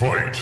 Fight!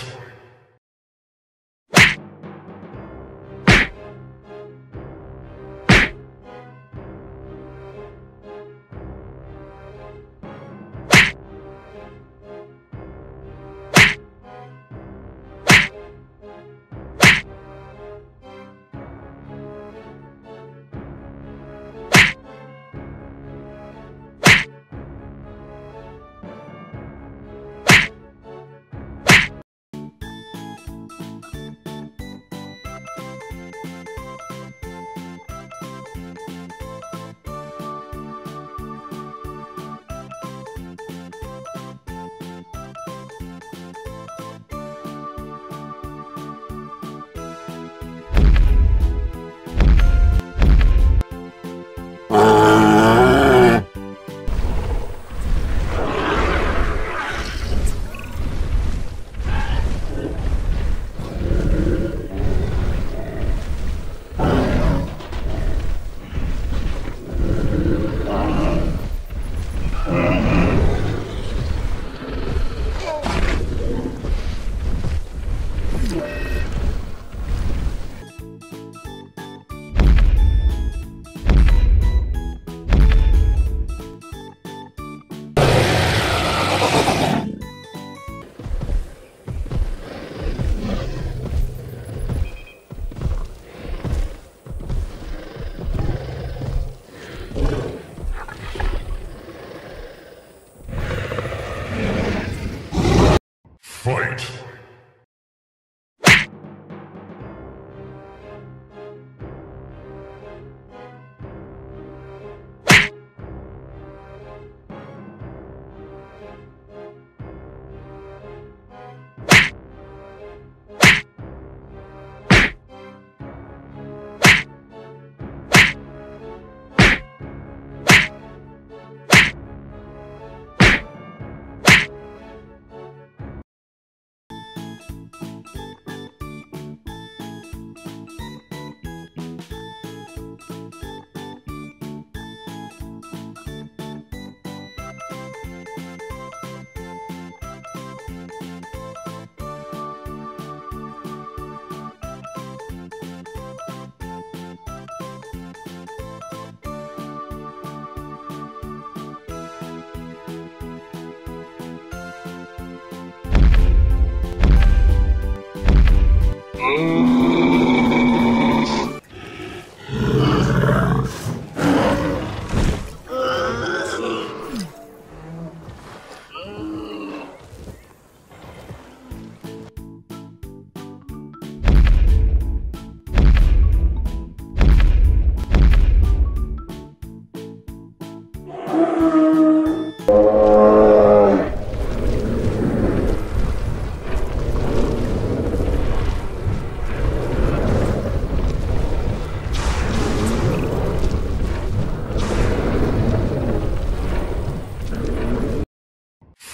Fight!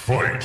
Fight!